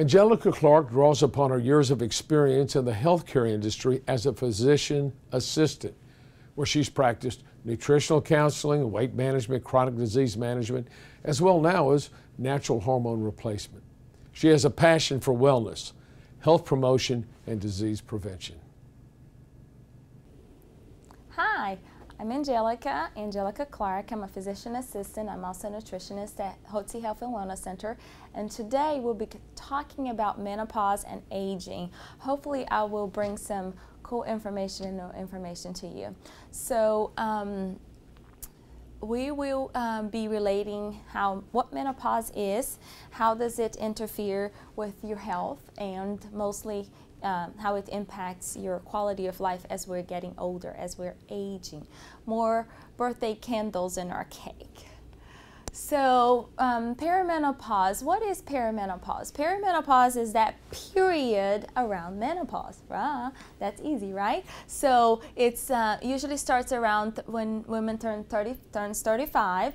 Angelica Clark draws upon her years of experience in the healthcare industry as a physician assistant, where she's practiced nutritional counseling, weight management, chronic disease management, as well now as natural hormone replacement. She has a passion for wellness, health promotion, and disease prevention. Hi, I'm Angelica, Angelica Clark. I'm a physician assistant. I'm also a nutritionist at Hotze Health and Wellness Center. And today we'll be talking about menopause and aging. Hopefully I will bring some cool information and information to you. So um, we will um, be relating how what menopause is, how does it interfere with your health, and mostly um, how it impacts your quality of life as we're getting older, as we're aging. More birthday candles in our cake. So, um, perimenopause, what is perimenopause? Perimenopause is that period around menopause. Ah, that's easy, right? So, it's uh, usually starts around when women turn 30, turns 35,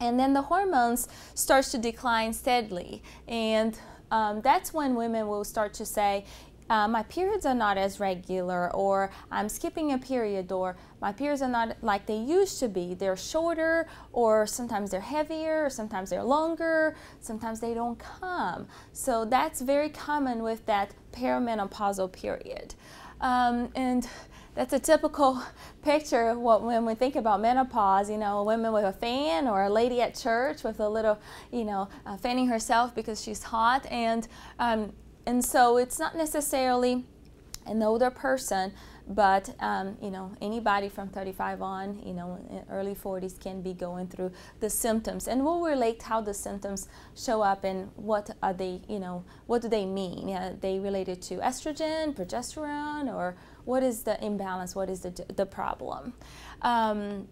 and then the hormones starts to decline steadily. And um, that's when women will start to say, uh, my periods are not as regular, or I'm skipping a period, or my periods are not like they used to be. They're shorter, or sometimes they're heavier, or sometimes they're longer, sometimes they don't come. So that's very common with that perimenopausal period. Um, and that's a typical picture what, when we think about menopause, you know, a woman with a fan or a lady at church with a little, you know, uh, fanning herself because she's hot. And um, and so it's not necessarily an older person, but um, you know anybody from 35 on, you know, early 40s can be going through the symptoms, and we'll relate how the symptoms show up and what are they, you know, what do they mean? Are they related to estrogen, progesterone, or what is the imbalance? What is the the problem? Um,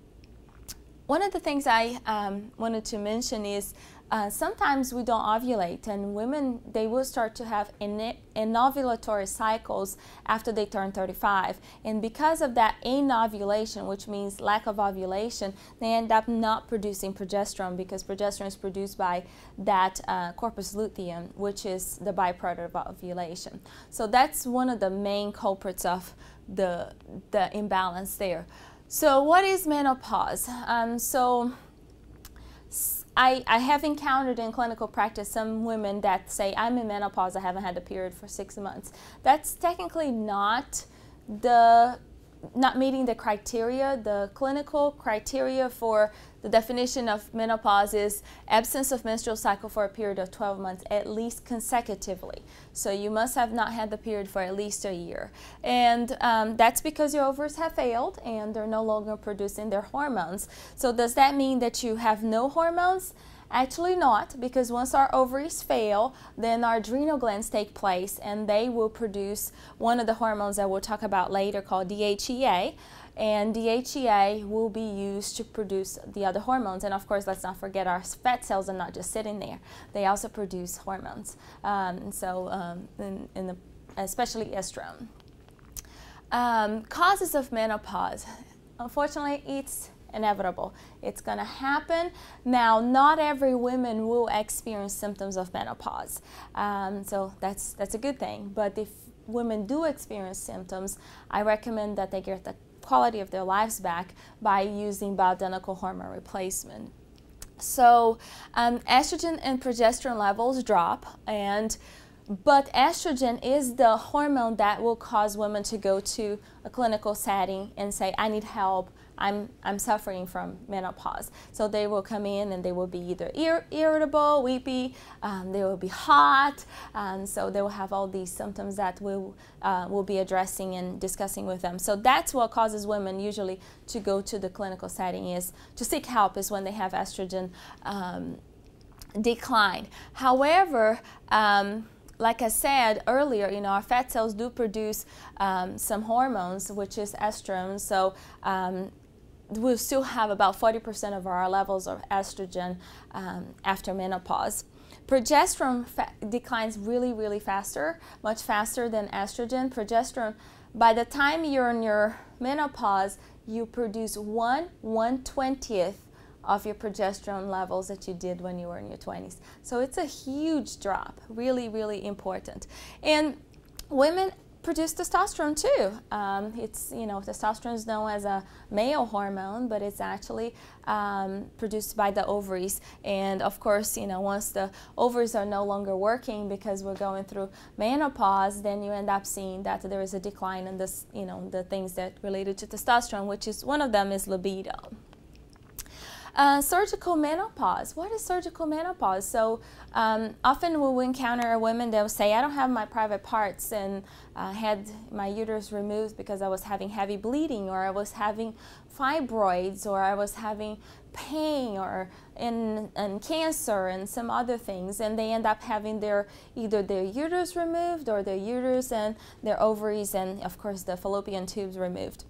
one of the things I um, wanted to mention is uh, sometimes we don't ovulate and women they will start to have anovulatory cycles after they turn 35 and because of that anovulation which means lack of ovulation they end up not producing progesterone because progesterone is produced by that uh, corpus luteum which is the byproduct of ovulation. So that's one of the main culprits of the the imbalance there. So what is menopause? Um, so I, I have encountered in clinical practice some women that say, I'm in menopause, I haven't had a period for six months. That's technically not the not meeting the criteria. The clinical criteria for the definition of menopause is absence of menstrual cycle for a period of 12 months, at least consecutively. So you must have not had the period for at least a year. And um, that's because your ovaries have failed and they're no longer producing their hormones. So does that mean that you have no hormones? Actually not, because once our ovaries fail, then our adrenal glands take place and they will produce one of the hormones that we'll talk about later called DHEA. And DHEA will be used to produce the other hormones. And of course, let's not forget our fat cells are not just sitting there. They also produce hormones. Um, so, um, in, in the, especially estrogen. Um, causes of menopause. Unfortunately, it's inevitable. It's going to happen. Now, not every woman will experience symptoms of menopause, um, so that's that's a good thing. But if women do experience symptoms, I recommend that they get the quality of their lives back by using bioidentical hormone replacement. So, um, estrogen and progesterone levels drop, and but estrogen is the hormone that will cause women to go to a clinical setting and say, I need help. I'm, I'm suffering from menopause. So they will come in and they will be either ir irritable, weepy, um, they will be hot, and so they will have all these symptoms that we'll, uh, we'll be addressing and discussing with them. So that's what causes women usually to go to the clinical setting is to seek help is when they have estrogen um, decline. However, um, like I said earlier, you know, our fat cells do produce um, some hormones, which is estrogen. So um, we still have about 40% of our levels of estrogen um, after menopause. Progesterone declines really, really faster, much faster than estrogen. Progesterone, by the time you're in your menopause, you produce 1 120th of your progesterone levels that you did when you were in your 20s. So it's a huge drop, really, really important. And women produce testosterone too. Um, it's, you know, testosterone is known as a male hormone, but it's actually um, produced by the ovaries. And of course, you know, once the ovaries are no longer working because we're going through menopause, then you end up seeing that there is a decline in this, you know, the things that related to testosterone, which is one of them is libido. Uh, surgical menopause. What is surgical menopause? So um, often when we encounter women, that will say, I don't have my private parts and uh, had my uterus removed because I was having heavy bleeding or I was having fibroids or I was having pain or in cancer and some other things and they end up having their either their uterus removed or their uterus and their ovaries and of course the fallopian tubes removed.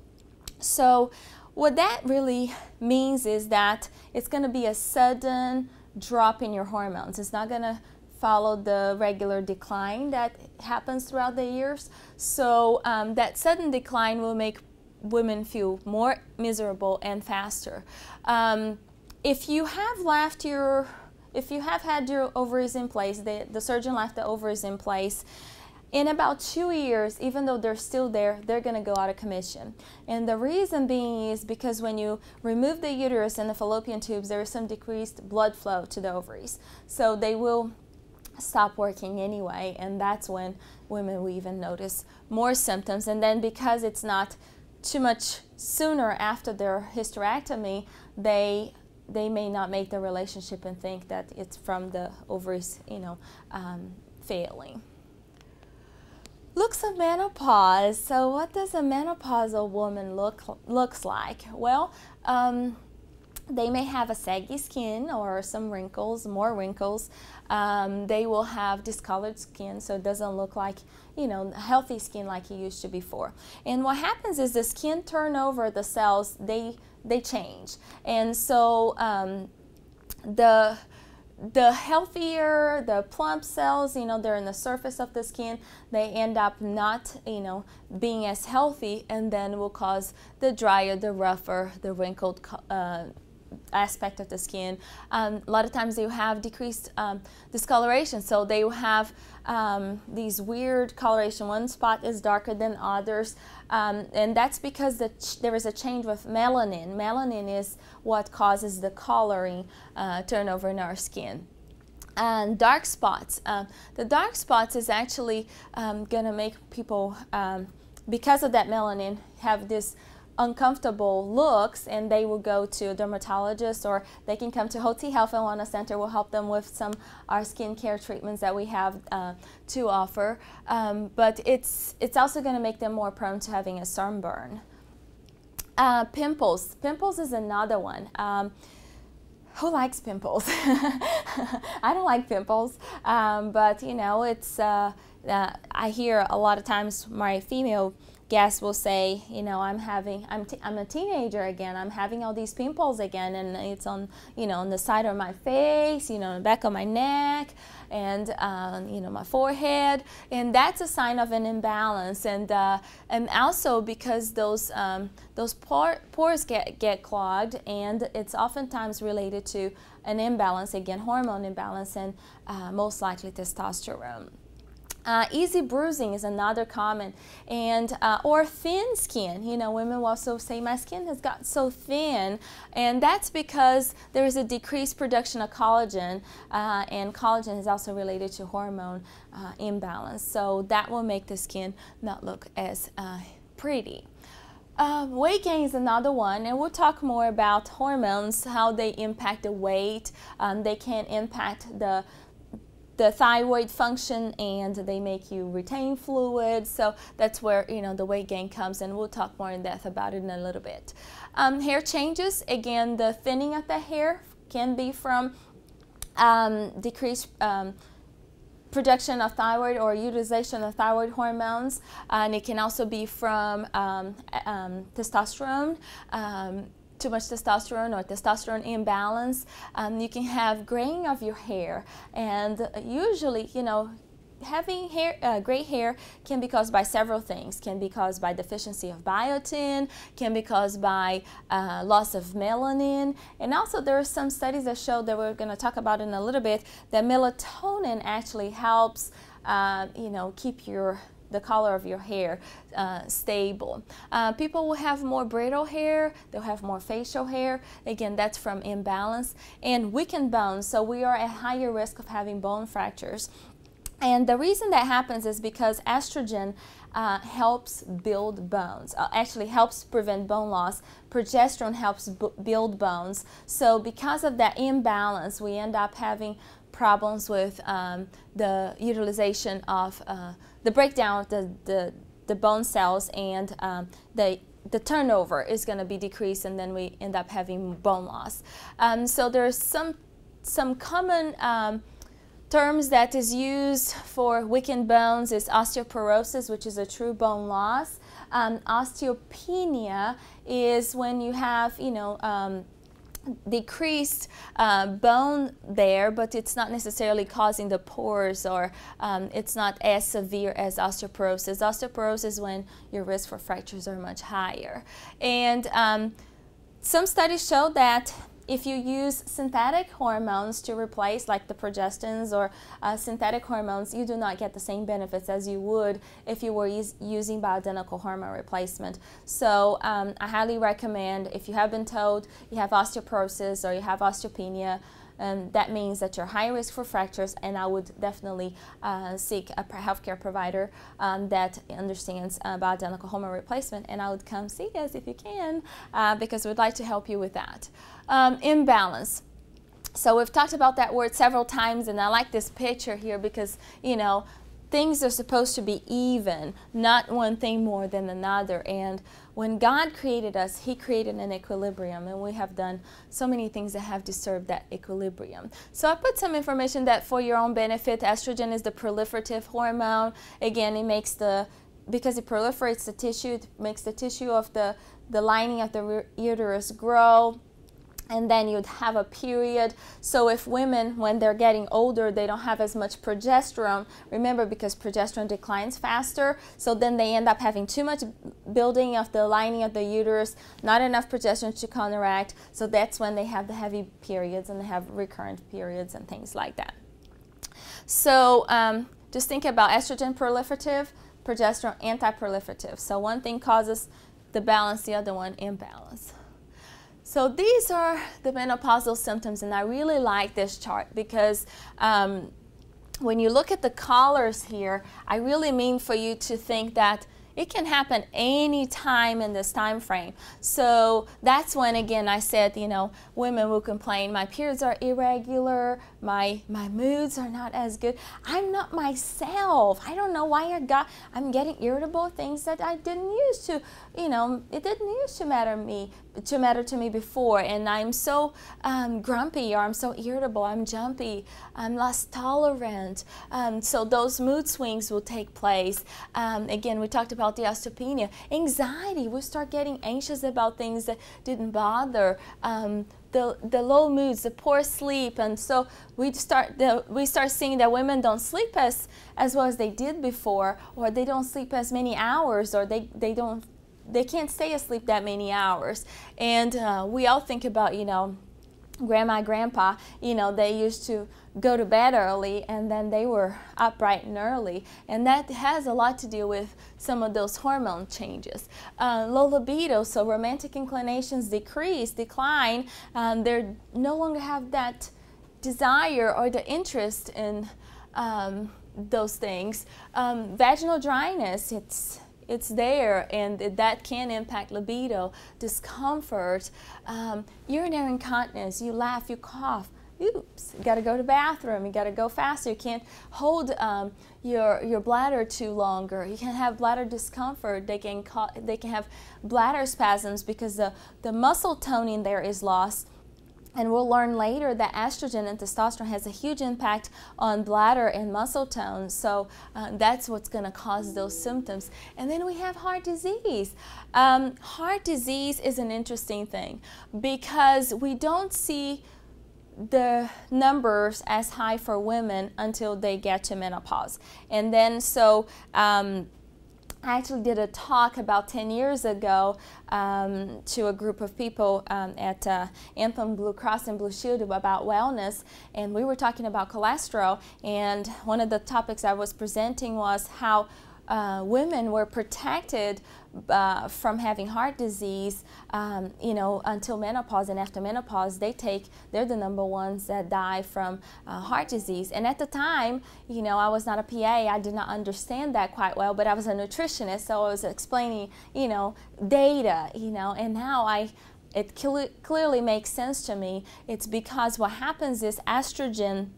So what that really means is that it's going to be a sudden drop in your hormones. It's not going to follow the regular decline that happens throughout the years. So um, that sudden decline will make women feel more miserable and faster. Um, if you have left your, if you have had your ovaries in place, the, the surgeon left the ovaries in place, in about two years, even though they're still there, they're going to go out of commission. And the reason being is because when you remove the uterus and the fallopian tubes, there is some decreased blood flow to the ovaries. So they will stop working anyway, and that's when women will even notice more symptoms. And then because it's not too much sooner after their hysterectomy, they they may not make the relationship and think that it's from the ovaries, you know, um, failing. Looks of menopause. So what does a menopausal woman look looks like? Well, um, they may have a saggy skin or some wrinkles, more wrinkles. Um, they will have discolored skin, so it doesn't look like, you know, healthy skin like it used to before. And what happens is the skin turnover, the cells, they they change, and so um, the the healthier the plump cells, you know, they're in the surface of the skin, they end up not, you know, being as healthy and then will cause the drier, the rougher, the wrinkled uh, aspect of the skin. Um, a lot of times they have decreased um, discoloration, so they will have um, these weird coloration. One spot is darker than others, um, and that's because the there is a change with melanin. Melanin is what causes the coloring uh, turnover in our skin and dark spots. Um, the dark spots is actually um, going to make people, um, because of that melanin, have this uncomfortable looks and they will go to a dermatologist or they can come to Hotze Health and Wellness Center. We'll help them with some our skincare treatments that we have uh, to offer. Um, but it's, it's also going to make them more prone to having a sunburn. Uh, pimples. Pimples is another one. Um, who likes pimples? I don't like pimples, um, but you know, it's, uh, uh, I hear a lot of times my female guests will say, you know, I'm having, I'm, t- I'm a teenager again. I'm having all these pimples again, and it's on, you know, on the side of my face, you know, the back of my neck, and um, you know, my forehead, and that's a sign of an imbalance. And uh, and also because those um, those pore, pores get get clogged, and it's oftentimes related to an imbalance, again, hormone imbalance, and uh, most likely testosterone. Uh, easy bruising is another common, and uh, or thin skin. You know, women will also say my skin has got so thin, and that's because there is a decreased production of collagen, uh, and collagen is also related to hormone uh, imbalance. So that will make the skin not look as uh, pretty. Uh, weight gain is another one, and we'll talk more about hormones, how they impact the weight. Um, they can impact the the thyroid function and they make you retain fluid. So that's where you know the weight gain comes, and we'll talk more in depth about it in a little bit. Um, hair changes again. The thinning of the hair can be from um, decreased. Um, production of thyroid or utilization of thyroid hormones, and it can also be from um, um, testosterone um, too much testosterone or testosterone imbalance, um, you can have graying of your hair. And usually, you know, having hair, uh, gray hair can be caused by several things. Can be caused by deficiency of biotin, can be caused by uh, loss of melanin, and also there are some studies that show that we're going to talk about in a little bit that melatonin actually helps, uh, you know, keep your the color of your hair uh, stable. Uh, people will have more brittle hair, they'll have more facial hair. Again, that's from imbalance. And weakened bones, so we are at higher risk of having bone fractures. And the reason that happens is because estrogen uh, helps build bones, uh, actually helps prevent bone loss. Progesterone helps build bones. So because of that imbalance, we end up having problems with um, the utilization of uh, the breakdown of the, the, the bone cells and um, the the turnover is going to be decreased and then we end up having bone loss. Um, so there's some some common um, terms that is used for weakened bones is osteoporosis, which is a true bone loss. Um, osteopenia is when you have, you know, um, decreased uh, bone there, but it's not necessarily causing the pores or um, it's not as severe as osteoporosis. Osteoporosis is when your risk for fractures are much higher. And um, some studies show that if you use synthetic hormones to replace like the progestins or uh, synthetic hormones, you do not get the same benefits as you would if you were using bioidentical hormone replacement. So um, I highly recommend if you have been told you have osteoporosis or you have osteopenia, um, that means that you're high risk for fractures, and I would definitely uh, seek a healthcare provider um, that understands bioidentical hormone replacement, and I would come see us if you can, uh, because we'd like to help you with that. Um, imbalance. So we've talked about that word several times, and I like this picture here because, you know, things are supposed to be even, not one thing more than another. And when God created us, He created an equilibrium, and we have done so many things that have disturbed that equilibrium. So I put some information that for your own benefit, estrogen is the proliferative hormone. Again, it makes the because it proliferates the tissue, it makes the tissue of the, the lining of the uterus grow and then you'd have a period. So if women, when they're getting older, they don't have as much progesterone, remember because progesterone declines faster, so then they end up having too much building of the lining of the uterus, not enough progesterone to counteract, so that's when they have the heavy periods and they have recurrent periods and things like that. So um, just think about estrogen proliferative, progesterone anti-proliferative. So one thing causes the balance, the other one imbalance. So these are the menopausal symptoms, and I really like this chart because um, when you look at the colors here, I really mean for you to think that it can happen any time in this time frame. So that's when again I said, you know, women will complain, my periods are irregular, my my moods are not as good. I'm not myself. I don't know why I got I'm getting irritable things that I didn't used to, you know, it didn't used to matter me to matter to me before and I'm so um, grumpy or I'm so irritable, I'm jumpy, I'm less tolerant. Um, so those mood swings will take place. Um, again, we talked about the osteopenia. Anxiety, we start getting anxious about things that didn't bother. Um, the, the low moods, the poor sleep, and so we start the, we start seeing that women don't sleep as as well as they did before, or they don't sleep as many hours, or they, they don't they can't stay asleep that many hours. And uh, we all think about, you know, grandma, grandpa, you know, they used to go to bed early and then they were up bright and early. And that has a lot to do with some of those hormone changes. Uh, low libido, so romantic inclinations decrease, decline. Um, they no longer have that desire or the interest in um, those things. Um, vaginal dryness, it's it's there and that can impact libido, discomfort, um, urinary incontinence, you laugh, you cough, oops, you got to go to bathroom, you got to go faster, you can't hold um, your, your bladder too longer, you can have bladder discomfort, they can, they can have bladder spasms because the, the muscle toning there is lost and we'll learn later that estrogen and testosterone has a huge impact on bladder and muscle tone. So uh, that's what's going to cause those symptoms. And then we have heart disease. Um, heart disease is an interesting thing because we don't see the numbers as high for women until they get to menopause. And then so um, I actually did a talk about 10 years ago um, to a group of people um, at uh, Anthem Blue Cross and Blue Shield about wellness, and we were talking about cholesterol. And one of the topics I was presenting was how uh, women were protected uh, from having heart disease, um, you know, until menopause and after menopause, they take, they're the number ones that die from uh, heart disease. And at the time, you know, I was not a PA, I did not understand that quite well, but I was a nutritionist, so I was explaining, you know, data, you know, and now I, it clearly makes sense to me. It's because what happens is estrogen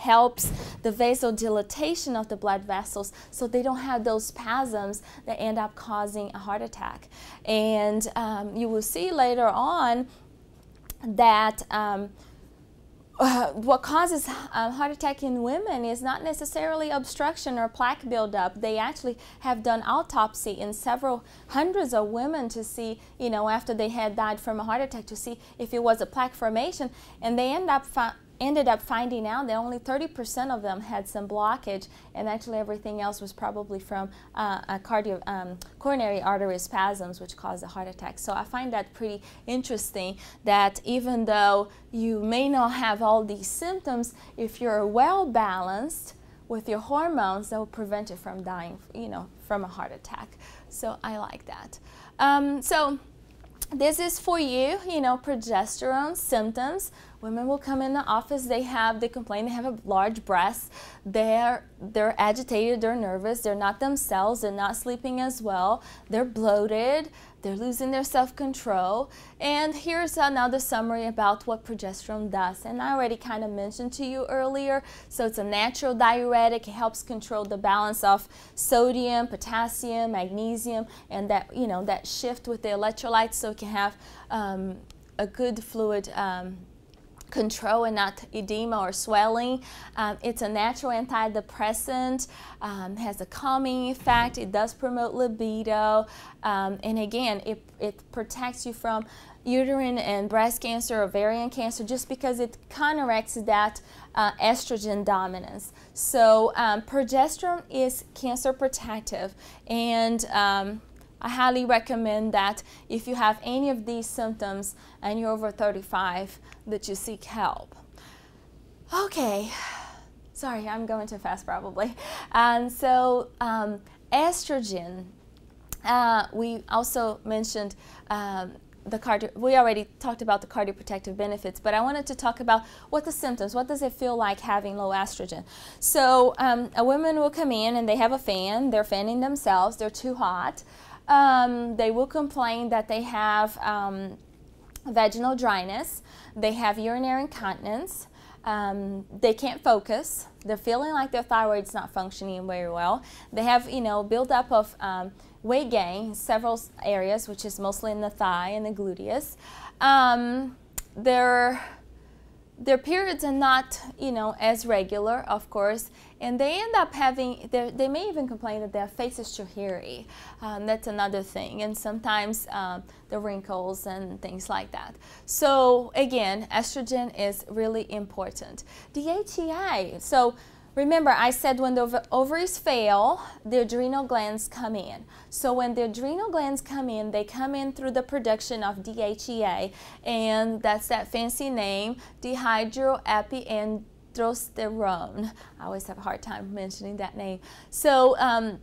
helps the vasodilatation of the blood vessels so they don't have those spasms that end up causing a heart attack. And um, you will see later on that um, uh, what causes um, heart attack in women is not necessarily obstruction or plaque buildup. They actually have done autopsy in several hundreds of women to see, you know, after they had died from a heart attack to see if it was a plaque formation, and they end up ended up finding out that only 30% of them had some blockage, and actually everything else was probably from uh, a cardio, um, coronary artery spasms, which caused a heart attack. So I find that pretty interesting that even though you may not have all these symptoms, if you're well balanced with your hormones, that will prevent you from dying, you know, from a heart attack. So I like that. Um, so this is for you, you know, progesterone symptoms. Women will come in the office, they have, they complain, they have a large breast, they're, they're agitated, they're nervous, they're not themselves, they're not sleeping as well, they're bloated, they're losing their self-control. And here's another summary about what progesterone does. And I already kind of mentioned to you earlier. So it's a natural diuretic. It helps control the balance of sodium, potassium, magnesium, and that, you know, that shift with the electrolytes so it can have um, a good fluid um, control and not edema or swelling. Um, it's a natural antidepressant, um, has a calming effect, it does promote libido, um, and again, it, it protects you from uterine and breast cancer, ovarian cancer, just because it counteracts that uh, estrogen dominance. So um, progesterone is cancer protective, and um, I highly recommend that if you have any of these symptoms and you're over 35, that you seek help. Okay, sorry, I'm going too fast probably. And so, um, estrogen, uh, we also mentioned um, the cardio, we already talked about the cardioprotective benefits, but I wanted to talk about what the symptoms, what does it feel like having low estrogen? So um, a woman will come in and they have a fan, they're fanning themselves, they're too hot. Um, they will complain that they have um, vaginal dryness, they have urinary incontinence, um, they can't focus, they're feeling like their thyroid's not functioning very well. They have, you know, buildup of um, weight gain in several areas, which is mostly in the thigh and the gluteus. Um, they're their periods are not, you know, as regular, of course, and they end up having, they may even complain that their face is too hairy. Um, that's another thing, and sometimes um, the wrinkles and things like that. So again, estrogen is really important. DHEA, so Remember, I said when the ovaries fail, the adrenal glands come in. So when the adrenal glands come in, they come in through the production of DHEA, and that's that fancy name, dihydroepiandrosterone. I always have a hard time mentioning that name. So um,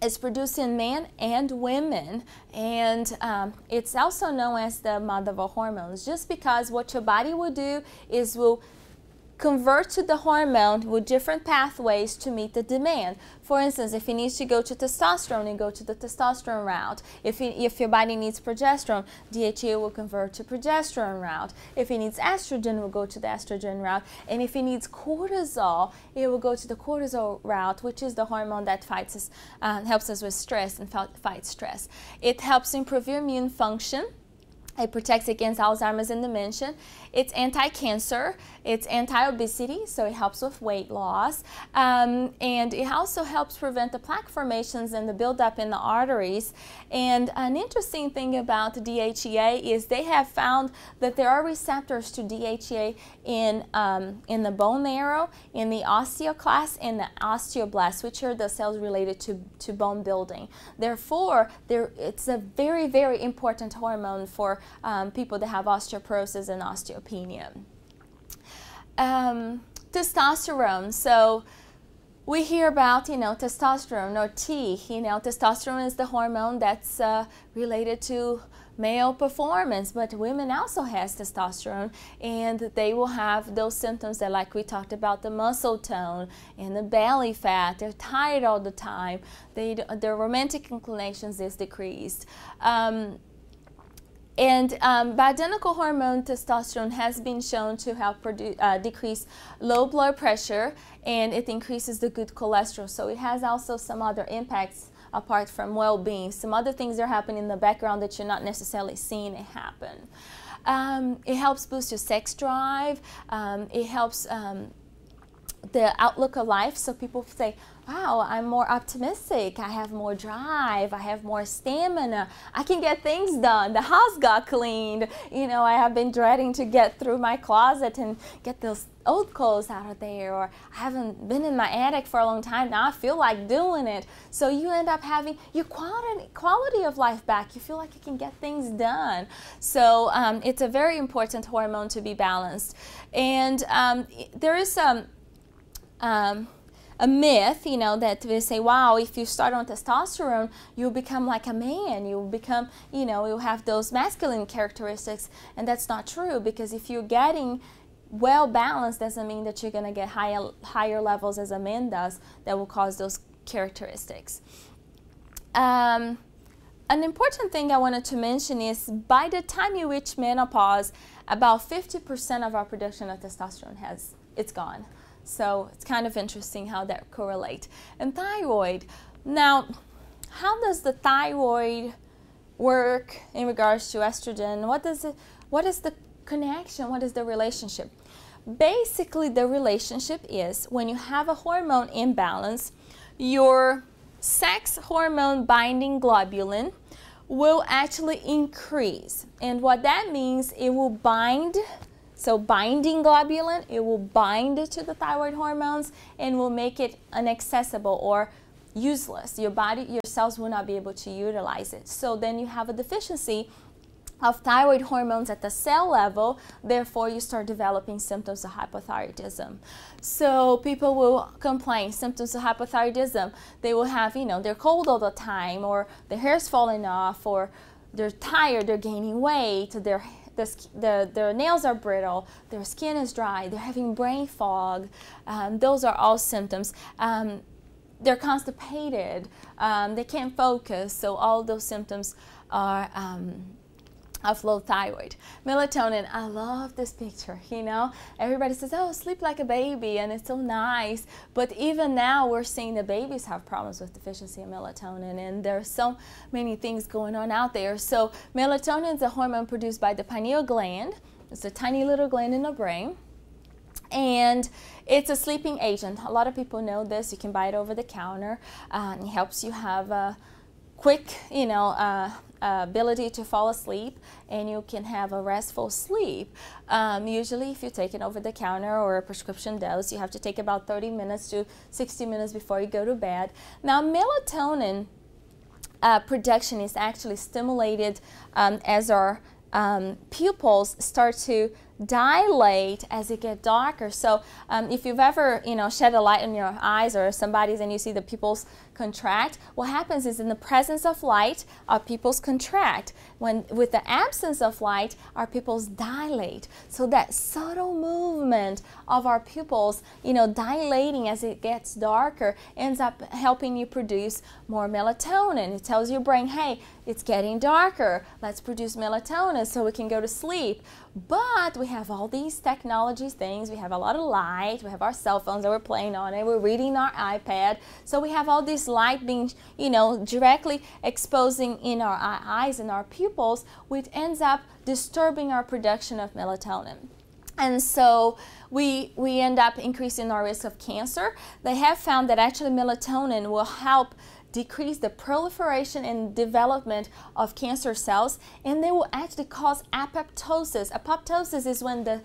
it's produced in men and women, and um, it's also known as the mother of hormones, just because what your body will do is will convert to the hormone with different pathways to meet the demand. For instance, if it needs to go to testosterone, you go to the testosterone route. If, it, if your body needs progesterone, DHEA will convert to progesterone route. If it needs estrogen, will go to the estrogen route. And if it needs cortisol, it will go to the cortisol route, which is the hormone that fights us, uh, helps us with stress and fight stress. It helps improve your immune function It protects against Alzheimer's and dementia. It's anti-cancer. It's anti-obesity, so it helps with weight loss. Um, and it also helps prevent the plaque formations and the buildup in the arteries. And an interesting thing about DHEA is they have found that there are receptors to DHEA in, um, in the bone marrow, in the osteoclast, and the osteoblast, which are the cells related to, to bone building. Therefore, there, it's a very, very important hormone for um, people that have osteoporosis and osteopenia. Um, testosterone. So we hear about, you know, testosterone or T. You know, testosterone is the hormone that's uh, related to male performance, but women also has testosterone, and they will have those symptoms that, like we talked about, the muscle tone and the belly fat. They're tired all the time. They, their romantic inclinations is decreased. Um, and um, bioidentical hormone testosterone has been shown to help uh, decrease low blood pressure and it increases the good cholesterol. So it has also some other impacts apart from well-being. Some other things are happening in the background that you're not necessarily seeing it happen. Um, it helps boost your sex drive. Um, it helps um, the outlook of life. So people say, wow, I'm more optimistic. I have more drive. I have more stamina. I can get things done. The house got cleaned. You know, I have been dreading to get through my closet and get those old clothes out of there or I haven't been in my attic for a long time now I feel like doing it so you end up having your quality quality of life back you feel like you can get things done so um, it's a very important hormone to be balanced and um, there is some um, a myth, you know, that they say, wow, if you start on testosterone, you'll become like a man. You'll become, you know, you'll have those masculine characteristics. And that's not true because if you're getting well balanced, doesn't mean that you're going to get higher, higher levels as a man does that will cause those characteristics. Um, an important thing I wanted to mention is by the time you reach menopause, about 50% of our production of testosterone has, it's gone. So it's kind of interesting how that correlate. And thyroid. Now, how does the thyroid work in regards to estrogen? What does it, what is the connection? What is the relationship? Basically, the relationship is when you have a hormone imbalance, your sex hormone binding globulin will actually increase. And what that means, it will bind so binding globulin, it will bind to the thyroid hormones and will make it inaccessible or useless. Your body, your cells will not be able to utilize it. So then you have a deficiency of thyroid hormones at the cell level, therefore you start developing symptoms of hypothyroidism. So people will complain, symptoms of hypothyroidism, they will have, you know, they're cold all the time or their hair's falling off or they're tired, they're gaining weight, their the, the, their nails are brittle, their skin is dry, they're having brain fog. Um, those are all symptoms. Um, they're constipated, um, they can't focus, so all those symptoms are um, of low thyroid. Melatonin, I love this picture, you know. Everybody says, oh, sleep like a baby, and it's so nice. But even now, we're seeing the babies have problems with deficiency of melatonin, and there's so many things going on out there. So melatonin is a hormone produced by the pineal gland. It's a tiny little gland in the brain. And it's a sleeping agent. A lot of people know this. You can buy it over the counter. Uh, it helps you have a quick, you know, uh, ability to fall asleep and you can have a restful sleep. Um, usually if you take it over the counter or a prescription dose, you have to take about 30 minutes to 60 minutes before you go to bed. Now melatonin uh, production is actually stimulated um, as our um, pupils start to dilate as it gets darker. So um, if you've ever, you know, shed a light on your eyes or somebody's and you see the pupils contract, what happens is in the presence of light, our pupils contract. When with the absence of light, our pupils dilate. So that subtle movement of our pupils, you know, dilating as it gets darker ends up helping you produce more melatonin. It tells your brain, hey, it's getting darker. Let's produce melatonin so we can go to sleep. But we have all these technologies things. We have a lot of light. We have our cell phones that we're playing on it. We're reading our iPad. So we have all light being, you know, directly exposing in our eyes and our pupils, which ends up disturbing our production of melatonin. And so we, we end up increasing our risk of cancer. They have found that actually melatonin will help decrease the proliferation and development of cancer cells, and they will actually cause apoptosis. Apoptosis is when the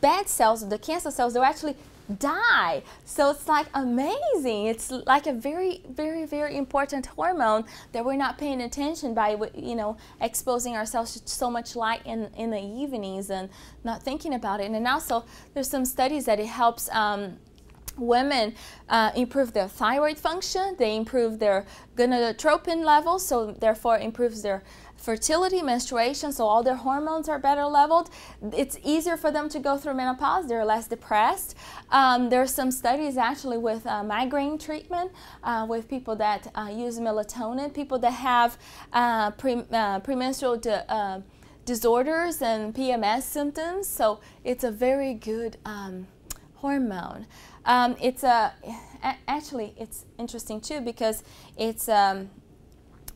bad cells, the cancer cells, they'll actually die. So it's like amazing. It's like a very, very, very important hormone that we're not paying attention by, you know, exposing ourselves to so much light in, in the evenings and not thinking about it. And also, there's some studies that it helps. Um, women uh, improve their thyroid function, they improve their gonadotropin levels, so therefore improves their fertility, menstruation, so all their hormones are better leveled. It's easier for them to go through menopause. They're less depressed. Um, there are some studies actually with uh, migraine treatment uh, with people that uh, use melatonin, people that have uh, pre, uh, premenstrual disorders and PMS symptoms. So it's a very good um, hormone. Um, it's a actually it's interesting too because it's um,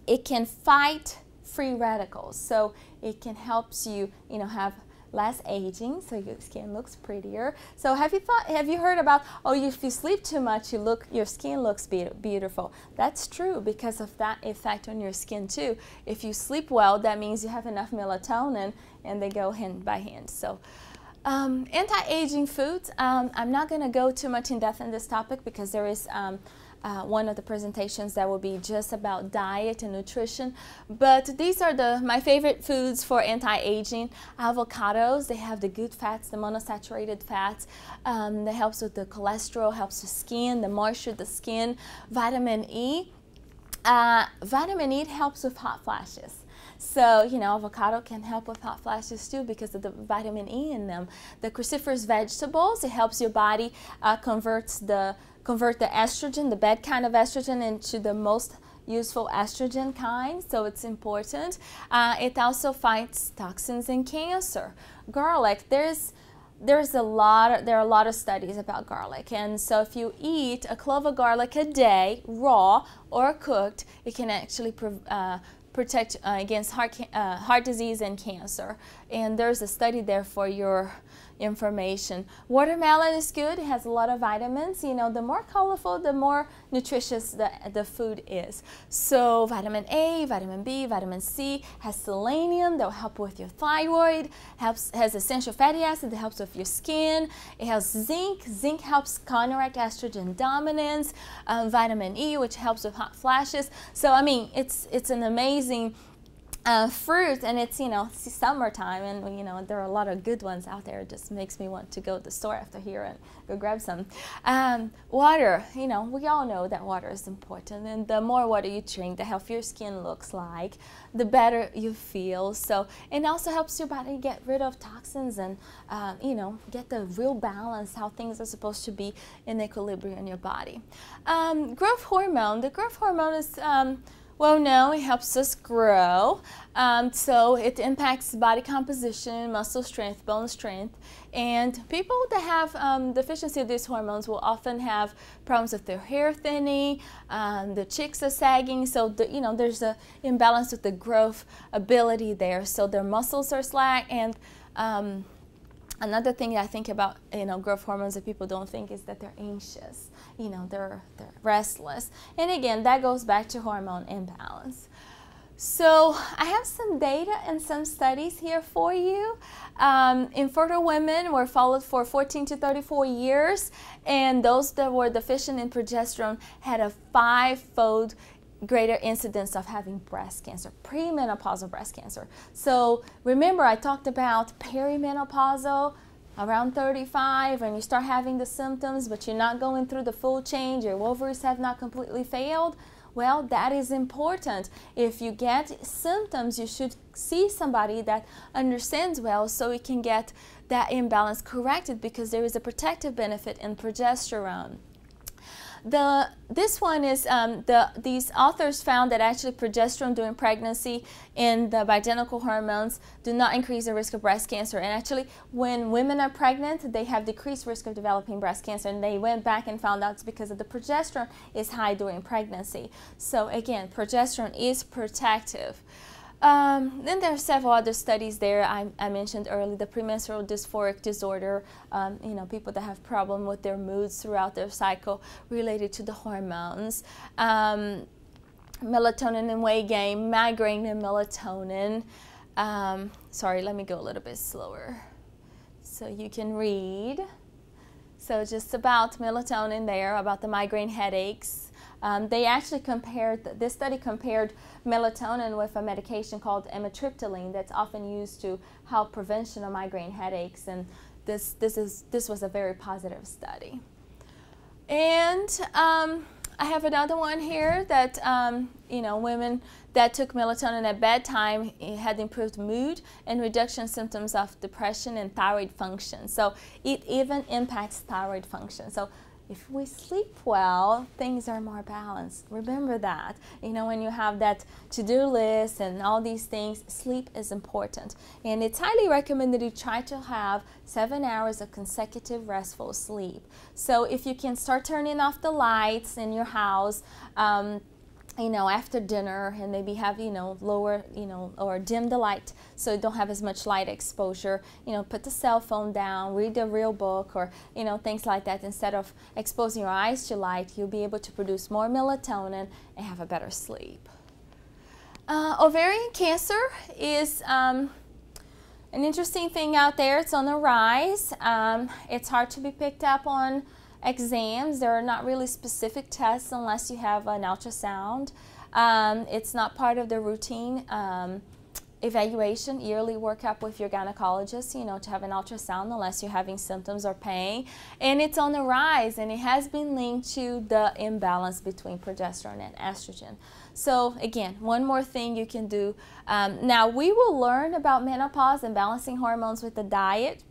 it can fight free radicals, so it can helps you you know have less aging, so your skin looks prettier. So have you thought have you heard about oh if you sleep too much you look your skin looks be beautiful. That's true because of that effect on your skin too. If you sleep well, that means you have enough melatonin, and they go hand by hand. So. Um, anti-aging foods. Um, I'm not going to go too much in depth in this topic because there is um, uh, one of the presentations that will be just about diet and nutrition. But these are the my favorite foods for anti-aging. Avocados, they have the good fats, the monosaturated fats. Um, that helps with the cholesterol, helps the skin, the moisture, the skin. Vitamin E. Uh, vitamin E helps with hot flashes. So, you know, avocado can help with hot flashes too because of the vitamin E in them. The cruciferous vegetables, it helps your body uh, converts the convert the estrogen, the bad kind of estrogen, into the most useful estrogen kind, so it's important. Uh, it also fights toxins and cancer. Garlic, there's there's a lot of, there are a lot of studies about garlic and so if you eat a clove of garlic a day raw or cooked it can actually uh, protect uh, against heart, uh, heart disease and cancer. And there's a study there for your information. Watermelon is good. It has a lot of vitamins. You know, the more colorful, the more nutritious the, the food is. So vitamin A, vitamin B, vitamin C has selenium that will help with your thyroid, helps has essential fatty acid that helps with your skin. It has zinc. Zinc helps counteract estrogen dominance. Um, vitamin E, which helps with hot flashes. So I mean, it's it's an amazing uh, fruit and it's you know summertime and you know there are a lot of good ones out there. It just makes me want to go to the store after here and go grab some. Um, water you know we all know that water is important and the more water you drink the healthier your skin looks like the better you feel. So it also helps your body get rid of toxins and uh, you know get the real balance how things are supposed to be in equilibrium in your body. Um, growth hormone the growth hormone is um, well, no, it helps us grow. Um, so it impacts body composition, muscle strength, bone strength. And people that have um, deficiency of these hormones will often have problems with their hair thinning, um, the cheeks are sagging. So, the, you know, there's an imbalance with the growth ability there. So their muscles are slack and um, another thing I think about you know growth hormones that people don't think is that they're anxious. You know, they're they're restless. And again, that goes back to hormone imbalance. So I have some data and some studies here for you. Um, infertile women were followed for 14 to 34 years, and those that were deficient in progesterone had a five-fold greater incidence of having breast cancer, premenopausal breast cancer. So remember, I talked about perimenopausal around 35 and you start having the symptoms, but you're not going through the full change, your ovaries have not completely failed. Well, that is important. If you get symptoms, you should see somebody that understands well so we can get that imbalance corrected because there is a protective benefit in progesterone. The this one is um, the these authors found that actually progesterone during pregnancy and the bioidentical hormones do not increase the risk of breast cancer. And actually, when women are pregnant, they have decreased risk of developing breast cancer. And they went back and found out it's because of the progesterone is high during pregnancy. So again, progesterone is protective. Um, then there are several other studies there. I, I mentioned earlier the premenstrual dysphoric disorder. Um, you know, people that have problem with their moods throughout their cycle related to the hormones. Um, melatonin and weight gain, migraine and melatonin. Um, sorry, let me go a little bit slower so you can read. So just about melatonin there, about the migraine headaches. Um, they actually compared, this study compared melatonin with a medication called amitriptyline that's often used to help prevention of migraine headaches. And this, this, is, this was a very positive study. And um, I have another one here that, um, you know, women that took melatonin at bedtime had improved mood and reduction symptoms of depression and thyroid function. So it even impacts thyroid function. So if we sleep well, things are more balanced. Remember that. You know, when you have that to do list and all these things, sleep is important. And it's highly recommended you try to have seven hours of consecutive restful sleep. So if you can start turning off the lights in your house, um, you know, after dinner and maybe have, you know, lower, you know, or dim the light so you don't have as much light exposure. You know, put the cell phone down, read a real book or, you know, things like that. Instead of exposing your eyes to light, you'll be able to produce more melatonin and have a better sleep. Uh, ovarian cancer is um, an interesting thing out there. It's on the rise. Um, it's hard to be picked up on exams. There are not really specific tests unless you have an ultrasound. Um, it's not part of the routine um, evaluation, yearly workup with your gynecologist, you know, to have an ultrasound unless you're having symptoms or pain. And it's on the rise and it has been linked to the imbalance between progesterone and estrogen. So again, one more thing you can do. Um, now we will learn about menopause and balancing hormones with the diet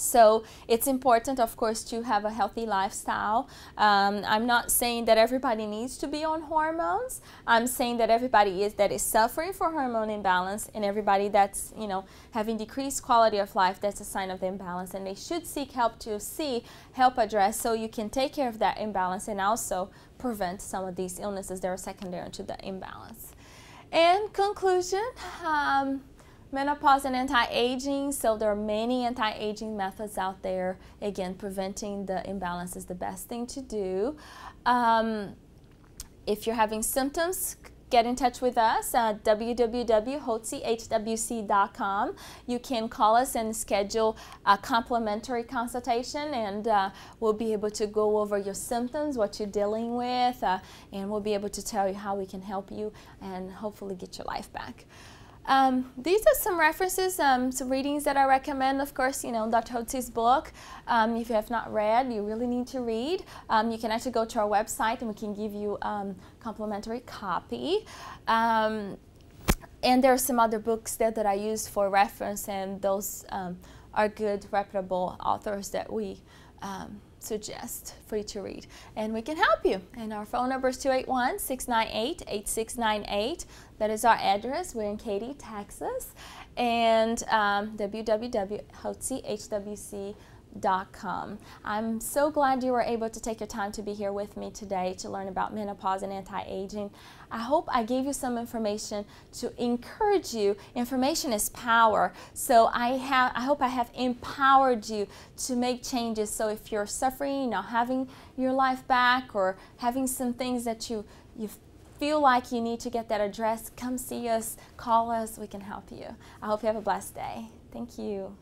so it's important, of course, to have a healthy lifestyle. Um, I'm not saying that everybody needs to be on hormones. I'm saying that everybody is that is suffering for hormone imbalance, and everybody that's you know having decreased quality of life. That's a sign of the imbalance, and they should seek help to see help address so you can take care of that imbalance and also prevent some of these illnesses that are secondary to the imbalance. And conclusion. Um, menopause and anti-aging so there are many anti-aging methods out there again preventing the imbalance is the best thing to do um, if you're having symptoms get in touch with us at www.hotzehwc.com. You can call us and schedule a complimentary consultation, and uh, we'll be able to go over your symptoms, what you're dealing with, uh, and we'll be able to tell you how we can help you and hopefully get your life back. Um, these are some references, um, some readings that I recommend. Of course, you know, Dr. Hotze's book. Um, if you have not read, you really need to read. Um, you can actually go to our website and we can give you um, complimentary copy. Um, and there are some other books there that I use for reference, and those are good, reputable authors that we suggest for you to read. And we can help you. And our phone number is 281 698 8698. That is our address. We're in Katy, Texas. And um, www.hotzehwc.com Com. I'm so glad you were able to take your time to be here with me today to learn about menopause and anti-aging. I hope I gave you some information to encourage you. Information is power. So I have I hope I have empowered you to make changes. So if you're suffering, know, having your life back or having some things that you you feel like you need to get that addressed, come see us, call us, we can help you. I hope you have a blessed day. Thank you.